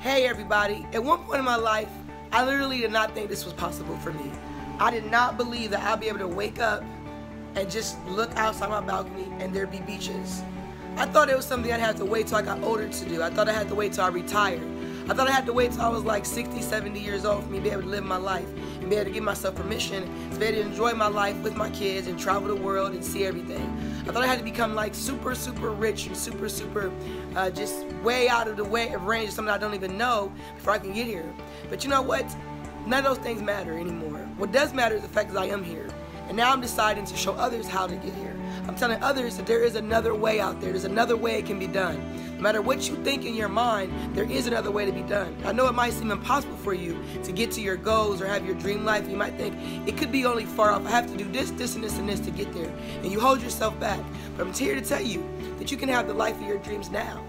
Hey everybody, at one point in my life, I literally did not think this was possible for me. I did not believe that I'd be able to wake up and just look outside my balcony and there'd be beaches. I thought it was something I'd have to wait till I got older to do. I thought I had to wait till I retired. I thought I had to wait till I was like 60, 70 years old for me to be able to live my life be able to give myself permission to be able to enjoy my life with my kids and travel the world and see everything. I thought I had to become like super, super rich and super, super uh, just way out of the way of range of something I don't even know before I can get here. But you know what? None of those things matter anymore. What does matter is the fact that I am here. And now I'm deciding to show others how to get here. I'm telling others that there is another way out there. There's another way it can be done. No matter what you think in your mind, there is another way to be done. I know it might seem impossible for you to get to your goals or have your dream life. You might think it could be only far off. I have to do this, this, and this, and this to get there. And you hold yourself back. But I'm here to tell you that you can have the life of your dreams now.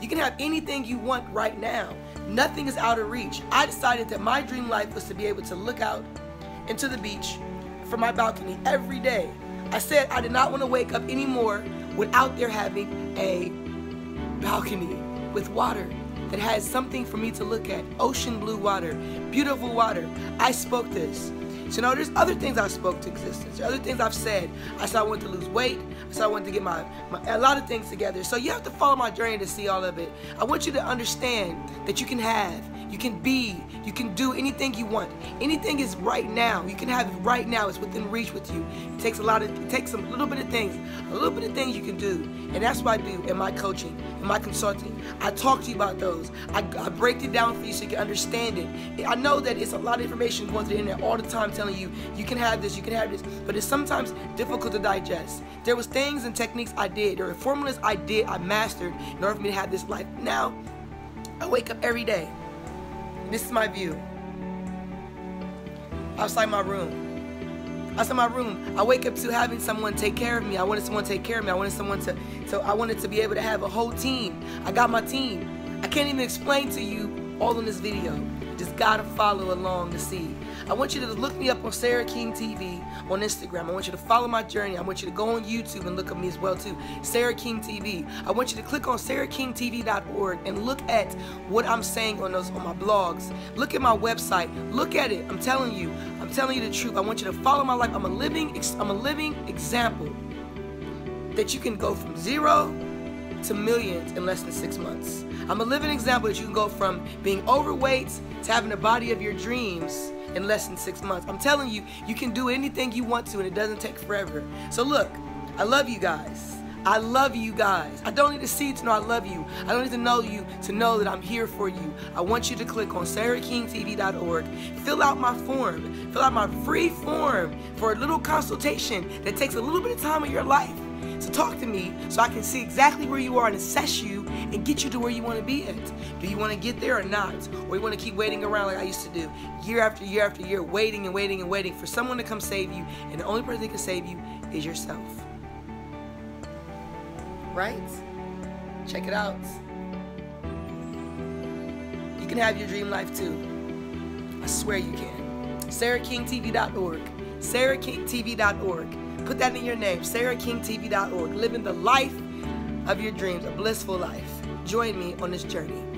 You can have anything you want right now. Nothing is out of reach. I decided that my dream life was to be able to look out into the beach from my balcony every day. I said I did not want to wake up anymore without there having a balcony with water that has something for me to look at. Ocean blue water, beautiful water. I spoke this. So know, there's other things I spoke to existence. There's other things I've said. I said I wanted to lose weight. I said I wanted to get my, my a lot of things together. So you have to follow my journey to see all of it. I want you to understand that you can have you can be. You can do anything you want. Anything is right now. You can have it right now. It's within reach with you. It takes a lot of, it takes a little bit of things, a little bit of things you can do. And that's what I do in my coaching, in my consulting. I talk to you about those. I, I break it down for you so you can understand it. I know that it's a lot of information going to the internet all the time telling you, you can have this, you can have this, but it's sometimes difficult to digest. There was things and techniques I did, there were formulas I did, I mastered in order for me to have this life. Now, I wake up every day this is my view. Outside my room. Outside my room. I wake up to having someone take care of me. I wanted someone to take care of me. I wanted someone to, so I wanted to be able to have a whole team. I got my team. I can't even explain to you all in this video. You just gotta follow along to see. I want you to look me up on Sara King TV on Instagram. I want you to follow my journey. I want you to go on YouTube and look at me as well too. Sara King TV. I want you to click on sarakingtv.org and look at what I'm saying on those on my blogs. Look at my website. Look at it. I'm telling you. I'm telling you the truth. I want you to follow my life. I'm a living I'm a living example that you can go from zero to millions in less than six months. I'm a living example that you can go from being overweight to having the body of your dreams in less than six months. I'm telling you, you can do anything you want to and it doesn't take forever. So look, I love you guys. I love you guys. I don't need to see you to know I love you. I don't need to know you to know that I'm here for you. I want you to click on sarakingtv.org, fill out my form, fill out my free form for a little consultation that takes a little bit of time of your life. So talk to me so I can see exactly where you are and assess you and get you to where you want to be at. Do you want to get there or not? Or you want to keep waiting around like I used to do, year after year after year, waiting and waiting and waiting for someone to come save you, and the only person that can save you is yourself. Right? Check it out. You can have your dream life too. I swear you can. SaraKingTV.org. SaraKingTV.org. Put that in your name, sarakingtv.org. Living the life of your dreams, a blissful life. Join me on this journey.